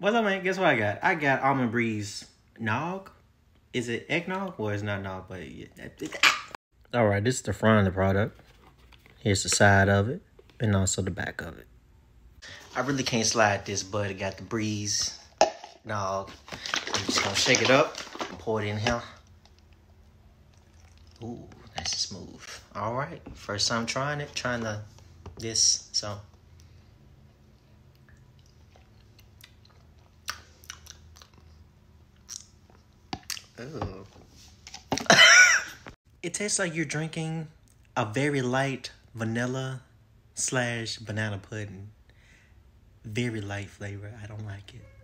What's up, man? Guess what I got? I got Almond Breeze Nog. Is it eggnog? Well, it's not nog, but. All right, this is the front of the product. Here's the side of it, and also the back of it. I really can't slide this, but it got the breeze nog. I'm just gonna shake it up and pour it in here. Ooh, that's smooth. All right, first time trying it, trying the this, so. Oh. it tastes like you're drinking a very light vanilla slash banana pudding. Very light flavor. I don't like it.